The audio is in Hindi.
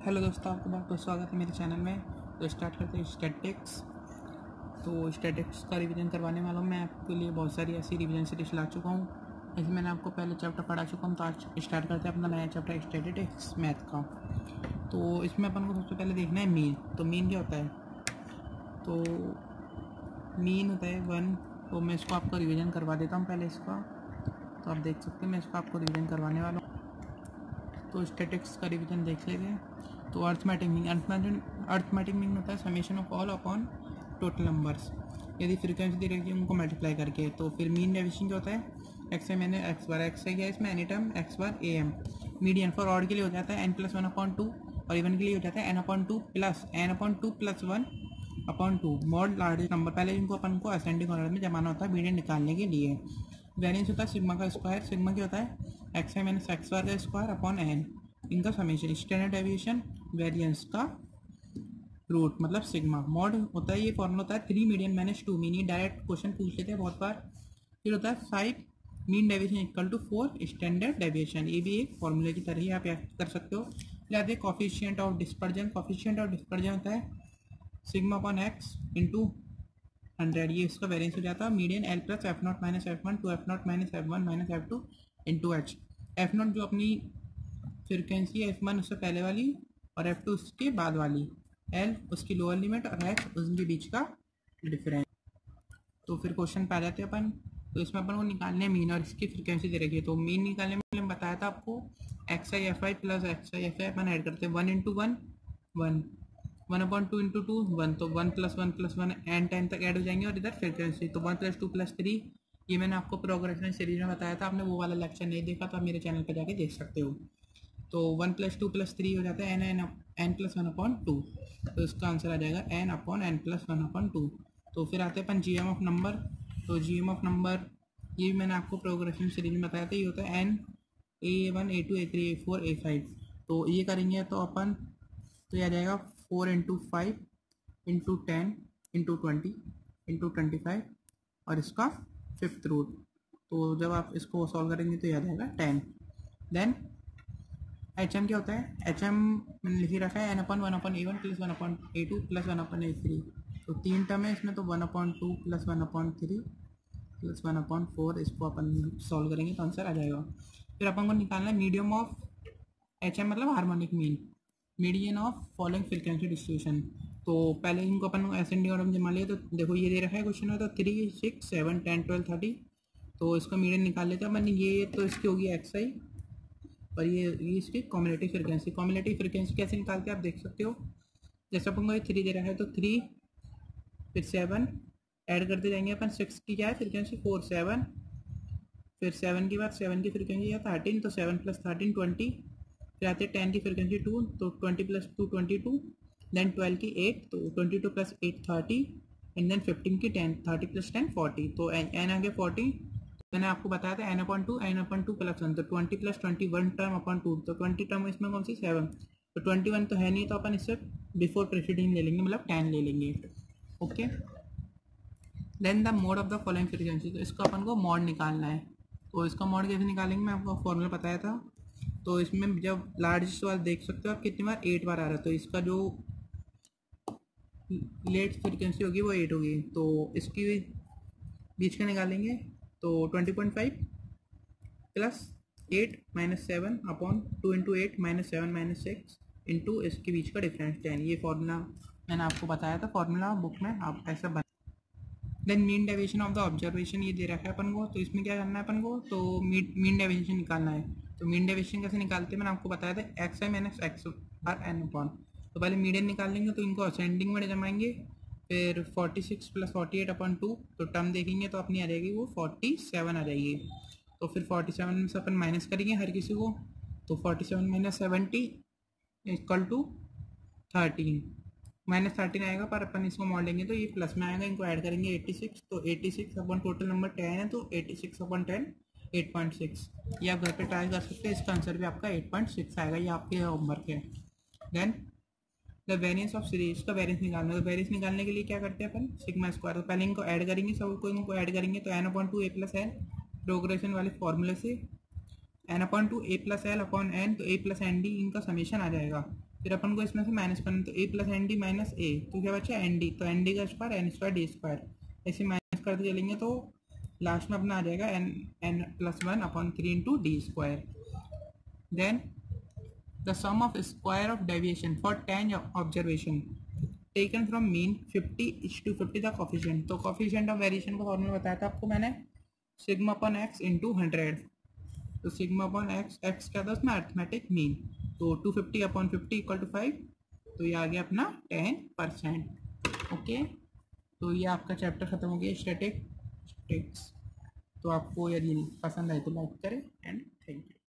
हेलो दोस्तों, आपका बहुत बहुत स्वागत है मेरे चैनल में। तो स्टार्ट करते हैं स्टैटिक्स तो स्टैटिक्स का रिवीजन करवाने वाला हूँ। मैं आपके लिए बहुत सारी ऐसी रिवीजन सीरीज़ ला चुका हूँ। जैसे मैंने आपको पहले चैप्टर पढ़ा चुका हूँ तो आज स्टार्ट करते हैं अपना नया चैप्टर स्टैटिक्स मैथ का। तो इसमें अपन को सबसे पहले देखना है मीन तो मीन क्या होता है? तो मीन होता है वन तो मैं इसको आपको रिविज़न करवा देता हूँ पहले इसका। तो आप देख सकते हैं, मैं इसको आपको रिविज़न करवाने वाला हूँ तो स्टेटिक्स का रिविजन देख लेते हैं तो arithmetic mean arithmetic arithmetic mean होता है summation of all upon total numbers यदि फ्रीक्वेंसी दी रहेगी उनको मल्टीप्लाई करके तो फिर मीन डेविशन क्या होता है एक्स आई मैंने एक्स बार एक्स आई किया इसमें any time X bar A M median for odd के लिए हो जाता है N plus one upon two और इवन के लिए हो जाता है N upon two plus N upon two plus one upon two mode largest number पहले इनको अपन को असेंडिंग ऑर्डर में जमाना होता है मीडियन निकालने के लिए। वेरियंस होता है सिग्मा का स्क्वायर। सिग्मा क्या होता है? X I minus X bar का स्क्वायर अपॉन एन इनका समीशन, स्टैंडर्ड एविएशन वेरियंस का रूट मतलब सिग्मा। मॉड होता है, ये फॉर्मूला होता है three median minus two mean direct question पूछ लेते हैं बहुत बार। फिर होता है five mean deviation equal to four standard deviation ये भी एक फॉर्मूले की तरह ही आप याद कर सकते हो। फिर आते हैं coefficient of dispersion coefficient of dispersion होता है sigma upon X into hundred, ये इसका वेरियंस हो जाता है। Median L plus F naught minus F one two F naught minus F one minus F two into H F naught जो अपनी फ्रिक्वेंसी है एफ़ वन उससे पहले वाली और एफ़ टू उसके बाद वाली। एल उसकी लोअर लिमिट और एच उसके बीच का डिफरेंस तो फिर क्वेश्चन पे जाते हैं अपन। तो इसमें अपन को निकालने मीन और इसकी फ्रिक्वेंसी दे रखी है। तो मीन निकालने में बताया था आपको X I F I plus X I F I upon add करते हैं। One into one one one upon two into two, one तो one plus one plus one N ten तक ऐड हो जाएँगे और इधर फ्रिक्वेंसी तो one plus two plus three ये मैंने आपको प्रोग्रेशन सीरीज़ में बताया था, आपने वो वाला लेक्चर नहीं देखा तो आप मेरे चैनल पर जाके देख सकते हो। तो one plus two plus three हो जाता है N N N plus one upon two तो इसका आंसर आ जाएगा N upon N plus one upon two तो फिर आते हैं अपन जी एम ऑफ़ नंबर तो जी एम ऑफ़ नंबर ये भी मैंने आपको प्रोग्रेशन सीरीज़ में बताया था, ये होता है N A one A two A three A four A five तो ये करेंगे तो अपन तो ये आ जाएगा four into five into ten into twenty into twenty five और इसका फिफ्थ रूट तो जब आप इसको सॉल्व करेंगे तो याद आएगा टेन देन एच एम क्या होता है? एच एम मैंने लिखी रखा है N upon one upon A one plus one upon A two plus one upon A three तो तीन टर्म है इसमें तो one upon two plus one upon three plus one upon four इसको अपन सॉल्व करेंगे तो आंसर आ जाएगा। फिर अपन को निकालना है मीडियम ऑफ़ एच एम मतलब harmonic mean median of following frequency distribution तो पहले इनको अपन एसेंडिंग ऑर्डर में जमा लिया तो देखो ये दे रखा है क्वेश्चन तो three six seven ten twelve thirty तो इसका मीडियन निकाल लेते हैं अपन, ये तो इसकी होगी एक्स आई और ये ये इसकी कॉम्युलेटिव फ्रिक्वेंसी कॉम्युलेटिव फ्रिक्वेंसी कैसे निकालते हैं आप देख सकते हो? जैसे अपन को ये थ्री दे रहा है तो थ्री फिर सेवन ऐड करते जाएँगे अपन सिक्स की क्या है? फ्रिक्वेंसी फोर सेवन फिर सेवन के बाद सेवन की फ्रिक्वेंसी है थर्टीन तो सेवन प्लस थर्टीन ट्वेंटी फिर आते हैं टेन की फ्रिक्वेंसी टू तो twenty plus two twenty two then twelve की एट तो twenty two plus eight thirty and then fifteen की ten thirty plus ten forty तो एन आगे फोर्टी मैंने आपको बताया था N upon two N upon two plus one तो twenty plus twenty one term upon two तो ट्वेंटी टर्म इसमें कौन सी? सेवन तो ट्वेंटी वन तो है नहीं तो अपन इससे बिफोर प्रेसिडिंग ले लेंगे मतलब टेन ले लेंगे. Okay then the mode of the following frequency तो इसको अपन को मॉड निकालना है. तो इसका मॉड कैसे निकालेंगे? मैं आपको फॉर्मूला बताया था. तो इसमें जब लार्जेस्ट वाला देख सकते हो आप कितनी बार एट बार आ रहा है। तो इसका जो लेट फ्रिक्वेंसी होगी वो एट होगी। तो इसकी बीच का निकालेंगे तो twenty point five plus eight minus seven upon two into eight minus seven minus six into इसके बीच का डिफरेंस टेन ये फॉर्मूला मैंने आपको बताया था फॉर्मूला बुक में आप ऐसा बना then mean deviation of the observation ये दे रखा है अपन को। तो इसमें क्या करना है अपन को? तो मीन डेविएशन निकालना है। तो मीन डेविएशन कैसे निकालते हैं? मैंने आपको बताया था X I minus X R N upon तो पहले मीडियन निकाल लेंगे तो इनको असेंडिंग में जमाएँगे, फिर 46 plus forty eight upon two तो टर्म देखेंगे तो अपनी आ जाएगी वो 47 आ जाएगी। तो फिर 47 में से अपन माइनस करेंगे हर किसी को तो 47 seven minus seventy equal to thirteen minus thirteen आएगा, पर अपन इसको मोड़ लेंगे तो ये प्लस में आएगा, इनको ऐड करेंगे 86 तो 86 सिक्स अपन टोटल नंबर टेन है तो 86 सिक्स अपन टेन एट पॉइंट सिक्स। ये आप घर पे ट्राई कर सकते हैं, इसका आंसर भी आपका एट पॉइंट सिक्स आएगा, ये आपके होमवर्क है। Then the variance of series का वेरियंस निकालना तो वेरियंस निकालने के लिए क्या करते हैं अपन? सिग्मा स्क्वायर तो पहले इनको ऐड करेंगे, सबको इनको ऐड करेंगे तो n upon two a plus n progression वाले फॉर्मूले से n upon two a plus l upon n तो ए प्लस एन डी इनका समीशन आ जाएगा। फिर अपन को इसमें से माइनस करना तो a plus n d minus a तो क्या बच्चा एन डी तो एन डी का square n square d square ऐसे माइनस करते चलेंगे तो लास्ट में अपना आ जाएगा n n plus one upon three into d square then the sum of square of deviation for ten observation taken from mean 50 is two fifty the coefficient तो कॉफिशियंट ऑफ़ वेरिएशन का फॉर्मूला बताया था आपको मैंने? Sigma upon x into hundred तो सिग्मा अपॉन एक्स एक्स क्या था उसमें? अर्थमेटिक मीन तो two fifty upon fifty equal to five तो ये आ गया अपना टेन परसेंट ओके तो ये आपका चैप्टर ख़त्म हो गया स्टेटिक स्टेटिक्स तो आपको यदि पसंद आए तो लाइक करें एंड थैंक यू